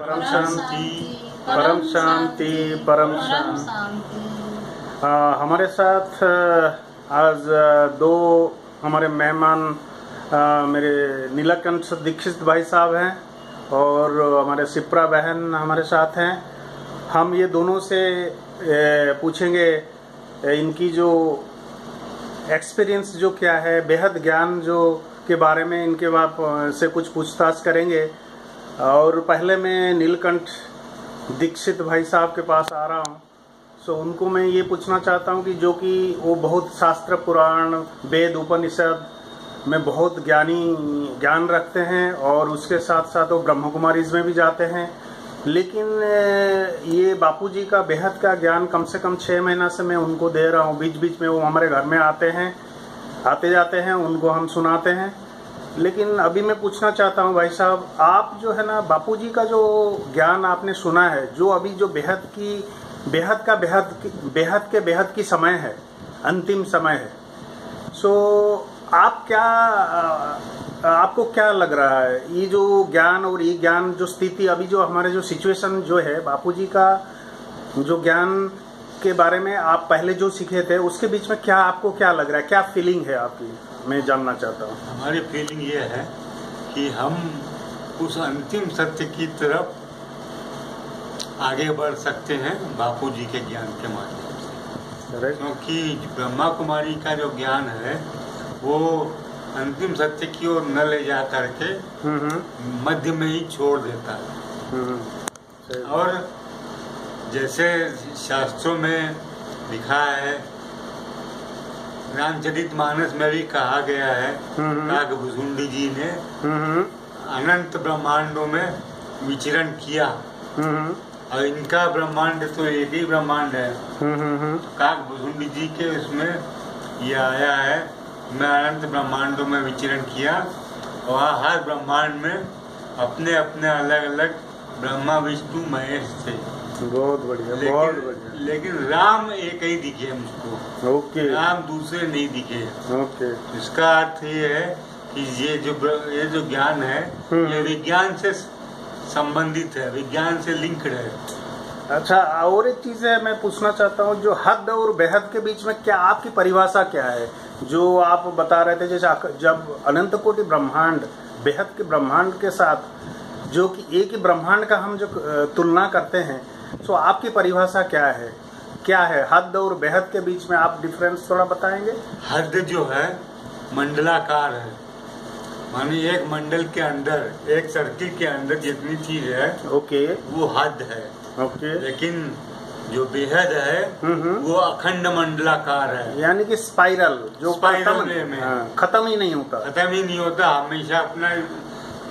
परम शांति परम शांति परम शांति। हमारे साथ आज दो हमारे मेहमान मेरे नीलाकंठ दीक्षित भाई साहब हैं और हमारे सिप्रा बहन हमारे साथ हैं। हम ये दोनों से पूछेंगे इनकी जो एक्सपीरियंस जो क्या है, बेहद ज्ञान जो के बारे में इनके बाप से कुछ पूछताछ करेंगे। और पहले मैं नीलकंठ दीक्षित भाई साहब के पास आ रहा हूँ। सो उनको मैं ये पूछना चाहता हूँ कि जो कि वो बहुत शास्त्र, पुराण, वेद, उपनिषद में बहुत ज्ञानी, ज्ञान रखते हैं और उसके साथ साथ वो ब्रह्म कुमारीज में भी जाते हैं। लेकिन ये बापूजी का बेहद का ज्ञान कम से कम छः महीना से मैं उनको दे रहा हूँ। बीच बीच में वो हमारे घर में आते हैं, आते जाते हैं, उनको हम सुनाते हैं। लेकिन अभी मैं पूछना चाहता हूँ भाई साहब, आप जो है ना, बापूजी का जो ज्ञान आपने सुना है, जो अभी जो बेहद की, बेहद का बेहद बेहद के बेहद की समय है, अंतिम समय है, सो आप क्या आपको क्या लग रहा है? ये जो ज्ञान और ये ज्ञान जो स्थिति, अभी जो हमारे जो सिचुएशन जो है, बापूजी का जो ज्ञान के बारे में आप पहले जो सीखे थे, उसके बीच में क्या आपको क्या लग रहा है? क्या फीलिंग है आपकी? मैं जानना चाहता हूँ। हमारी फीलिंग ये है कि हम उस अंतिम सत्य की तरफ़ आगे बढ़ सकते हैं बापू जी के ज्ञान के माध्यम से? क्योंकि ब्रह्मा कुमारी का जो ज्ञान है वो अंतिम सत्य की ओर न ले जा करके हम्म हम्म, मध्य में ही छोड़ देता है। हम्म, और जैसे शास्त्रों में लिखा है रामचरित मानस में भी कहा गया है हम्म। जी ने हम्म। अनंत ब्रह्मांडों में विचरण किया। हम्म। और इनका ब्रह्मांड तो एक ही ब्रह्मांड है। हम्म, जी के उसमें ये आया है मैं अनंत ब्रह्मांडों में विचरण किया। और हर ब्रह्मांड में अपने अपने अलग अलग ब्रह्मा विष्णु महेश थे। बहुत बढ़िया बहुत बढ़िया। लेकिन राम एक ही दिखे मुझको। ओके। राम दूसरे नहीं दिखे। ओके। इसका अर्थ ये है कि ये जो ये जो ज्ञान है हम्म। ये विज्ञान से संबंधित है विज्ञान से लिंक्ड है। अच्छा और एक चीज़ है मैं पूछना चाहता हूँ जो हद और बेहद के बीच में क्या आपकी परिभाषा क्या है? जो आप बता रहे थे जैसे जब अनंत कोटि ब्रह्मांड बेहद के ब्रह्मांड के साथ जो कि एक ही ब्रह्मांड का हम जो तुलना करते हैं तो आपकी परिभाषा क्या है? क्या है? हद और बेहद के बीच में आप डिफरेंस थोड़ा बताएँगे? हद जो है मंडलाकार है। माने एक मंडल के अंदर एक सर्किल के अंदर जितनी चीज़ है ओके वो हद है। ओके लेकिन जो बेहद है हम्म हम्म। वो अखंड मंडलाकार है। यानी कि स्पाइरल जो स्पाइरल में। हाँ, खत्म ही नहीं होता। खत्म ही नहीं होता हमेशा अपना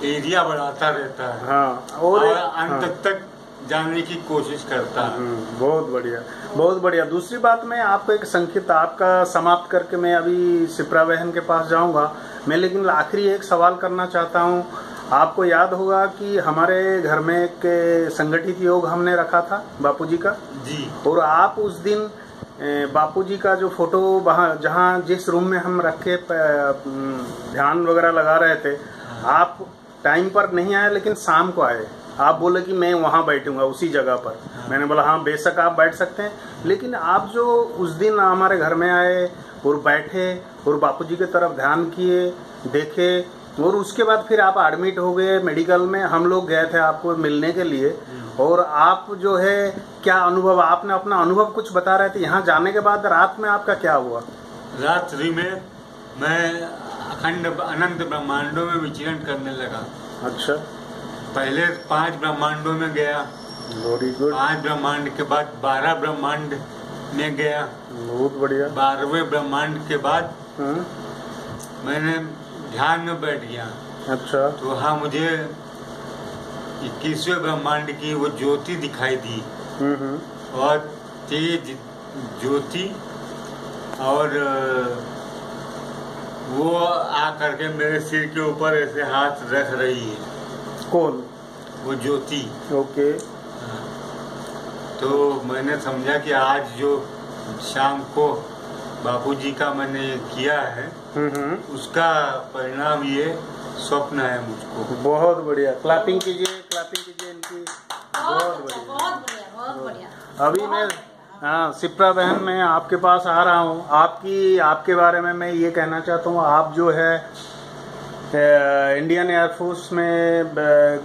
एरिया बढ़ाता रहता है। हाँ और और अंत हाँ। तक जाने की कोशिश करता है। हम्म, बहुत बढ़िया बहुत बढ़िया। दूसरी बात मैं आपको एक संक्षिप्त आपका समाप्त करके मैं अभी सिप्रा बहन के पास जाऊँगा। मैं लेकिन आखिरी एक सवाल करना चाहता हूँ। आपको याद होगा कि हमारे घर में एक संगठित योग हमने रखा था बापूजी का? जी। और आप उस दिन बापूजी का जो फ़ोटो वहाँ जहाँ जिस रूम में हम रख के ध्यान वगैरह लगा रहे थे आप टाइम पर नहीं आए लेकिन शाम को आए? आप बोले कि मैं वहाँ बैठूँगा उसी जगह पर। मैंने बोला हाँ बेशक आप बैठ सकते हैं। लेकिन आप जो उस दिन हमारे घर में आए और बैठे और बापूजी की तरफ़ ध्यान किए देखे और उसके बाद फिर आप एडमिट हो गए मेडिकल में हम लोग गए थे आपको मिलने के लिए और आप जो है क्या अनुभव आपने अपना अनुभव कुछ बता रहे थे? यहाँ जाने के बाद रात में आपका क्या हुआ? रात्रि में मैं अखंड अनंत ब्रह्मांडों में विचरण करने लगा। अच्छा। पहले पाँच ब्रह्मांडों में गया। वेरी गुड पाँच ब्रह्मांड के बाद बारह ब्रह्मांड में गया। बहुत बढ़िया। बारहवें ब्रह्मांड के बाद हम्म, मैंने ध्यान में बैठ गया। अच्छा। तो वहाँ मुझे इक्कीसवें ब्रह्मांड की वो ज्योति दिखाई दी। हम्म हम्म। और तेज ज्योति और वो आ करके मेरे सिर के ऊपर ऐसे हाथ रख रही है। कौन? वो ज्योति। ओके। तो मैंने समझा कि आज जो शाम को बापूजी का मैंने किया है हम्म हम्म। उसका परिणाम ये स्वप्न है मुझको। बहुत बढ़िया। क्लैपिंग कीजिए क्लैपिंग कीजिए इनकी। बहुत अच्छा, बढ़िया। अभी मैं हाँ शिप्रा बहन मैं आपके पास आ रहा हूँ। आपकी आपके बारे में मैं ये कहना चाहता हूँ आप जो है इंडियन एयरफोर्स में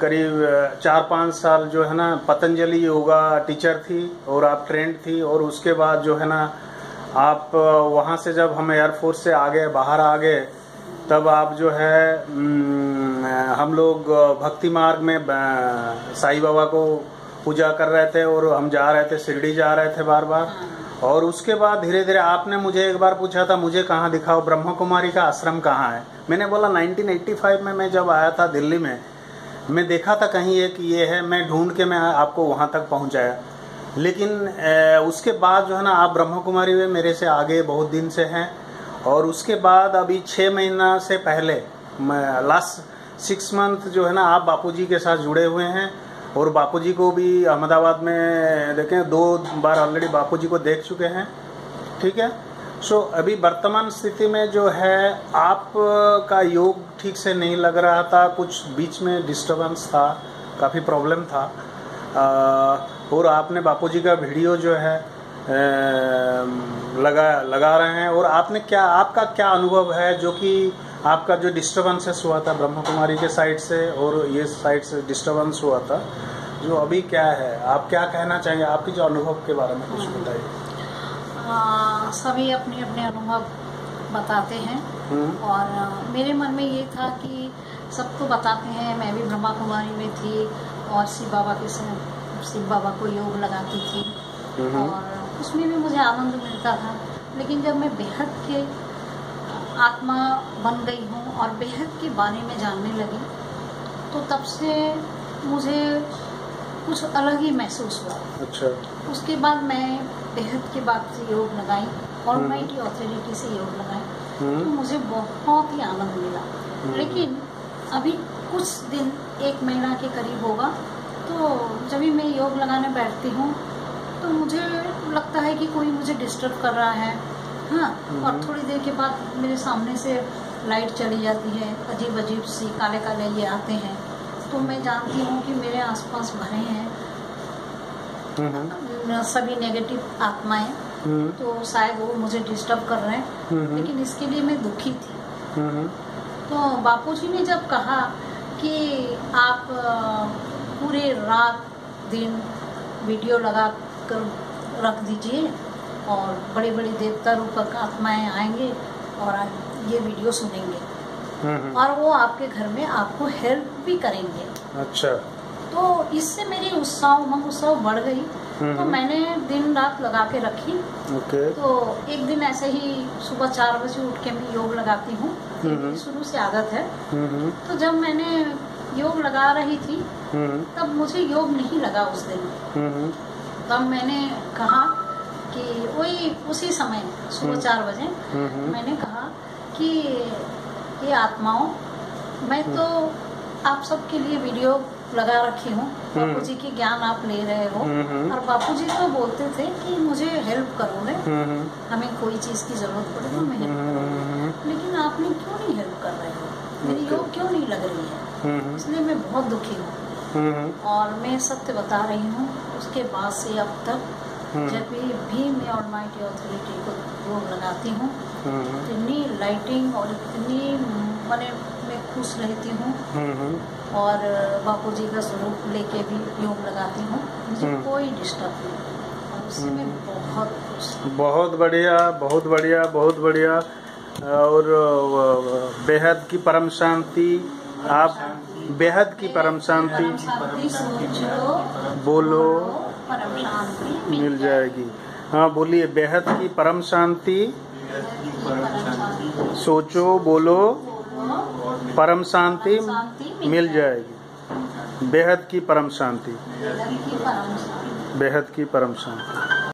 करीब चार पाँच साल जो है ना, पतंजलि योगा टीचर थी और आप ट्रेंड थी और उसके बाद जो है ना, आप वहाँ से जब हम एयरफोर्स से आ गए बाहर आ गए तब आप जो है हम लोग भक्ति मार्ग में साईं बाबा को पूजा कर रहे थे और हम जा रहे थे, शिरडी जा रहे थे बार बार और उसके बाद धीरे धीरे आपने मुझे एक बार पूछा था मुझे कहाँ दिखाओ? ब्रह्म कुमारी का आश्रम कहाँ है? मैंने बोला 1985 में मैं जब आया था दिल्ली में मैं देखा था कहीं एक ये है मैं ढूंढ के मैं आपको वहाँ तक पहुँचाया। लेकिन अ, उसके बाद जो है ना आप ब्रह्म कुमारी में मेरे से आगे बहुत दिन से हैं। और उसके बाद अभी छः महीना से पहले लास्ट सिक्स मंथ जो है ना आप बापूजी के साथ जुड़े हुए हैं। और बापूजी को भी अहमदाबाद में देखें, दो बार ऑलरेडी बापूजी को देख चुके हैं, ठीक है? सो अभी वर्तमान स्थिति में जो है, आप का योग ठीक से नहीं लग रहा था, कुछ बीच में डिस्टरबेंस था, काफ़ी प्रॉब्लम था। और आपने बापूजी का वीडियो जो है लगा लगा रहे हैं, और आपने क्या, आपका क्या अनुभव है जो कि आपका जो डिस्टरबेंसेस हुआ था ब्रह्म कुमारी के साइड से और ये साइड से डिस्टर्बेंस हुआ था जो अभी क्या है? आप क्या कहना चाहेंगे? आपके जो अनुभव के बारे में कुछ बताइए। सभी अपने अपने अनुभव बताते हैं। हम्म, और आ, मेरे मन में ये था कि सबको बताते हैं मैं भी ब्रह्मा कुमारी में थी और शिव बाबा के शिव बाबा को योग लगाती थी। हम्म, और उसमें भी मुझे आनंद मिलता था। लेकिन जब मैं बेहद के आत्मा बन गई हूँ और बेहद के बारे में जानने लगी तो तब से मुझे कुछ अलग ही महसूस हुआ। अच्छा। उसके बाद मैं बेहद के बाद से योग लगाई और हम्म। माइटी ऑथोरिटी से योग लगाई तो हम्म, मुझे बहुत ही आनंद मिला। लेकिन अभी कुछ दिन एक महीना के करीब होगा तो जब भी मैं योग लगाने बैठती हूँ तो मुझे लगता है कि कोई मुझे डिस्टर्ब कर रहा है हाँ और हम्म। थोड़ी देर के बाद मेरे सामने से लाइट चली जाती है अजीब अजीब सी काले काले ये आते हैं। तो मैं जानती हूँ कि मेरे आसपास भरे हैं। हम्म, सभी नेगेटिव आत्माएँ। हम्म, तो शायद वो मुझे डिस्टर्ब कर रहे हैं। लेकिन इसके लिए मैं दुखी थी। तो बापूजी ने जब कहा कि आप पूरे रात दिन वीडियो लगा कर रख दीजिए और बड़े बड़े देवता रूपक आत्माएँ आएँगे और ये वीडियो सुनेंगे। हम्म, और वो आपके घर में आपको हेल्प भी करेंगे। अच्छा। तो इससे मेरी उत्साह उमंग उत्साह बढ़ गई। तो हम्म, मैंने दिन रात लगा के रखी। ओके। तो एक दिन ऐसे ही सुबह चार बजे उठ के मैं योग लगाती हूँ। हम्म। शुरू से आदत है। हम्म, तो जब मैंने योग लगा रही थी हम्म, तब मुझे योग नहीं लगा उस दिन। हम्म, तब मैंने कहा कि वही उसी समय सुबह हम्म। चार बजे हम्म, मैंने कहा कि ये आत्माओं मैं तो आप सबके लिए वीडियो लगा रखी हूँ। हम्म। बापू जी की ज्ञान आप ले रहे हो। हम्म। और बापू जी तो बोलते थे कि मुझे हेल्प करोगे। हम्म, हमें कोई चीज़ की ज़रूरत पड़े तो मैं हेल्प हम्म, लेकिन आपने क्यों नहीं हेल्प कर रहे हो? मेरी योग क्यों नहीं लग रही है? हम्म, इसलिए मैं बहुत दुखी हूँ। हम्म, और मैं सत्य बता रही हूँ उसके बाद से अब तक हम्म, जब भी भी मैं ऑलमाइटी अथॉरिटी को योग लगाती हूँ हम्म, इतनी लाइटिंग और इतनी मैंने मैं खुश रहती हूँ। हम्म, और बापू जी का स्वरूप लेके भी योग लगाती हूँ। मुझे। कोई डिस्टर्ब नहीं और उससे मैं बहुत खुश। बहुत बढ़िया बहुत बढ़िया बहुत बढ़िया। और बेहद की परम शांति। आप बेहद की परम शांति। बोलो। परम शांति मिल जाएगी। हाँ बोलिए बेहद की परम शांति। सोचो बोलो परम शांति मिल जाएगी। बेहद की परम शांति। बेहद की परम शांति।